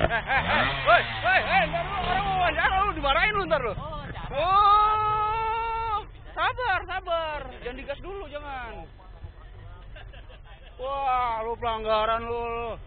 woi, woi, eh, ntar lu orang mau wawancara lu dimarahin lu ntar lu. Oh. Oh, sabar, sabar, jangan digas dulu, jangan. Wah, lu pelanggaran lu.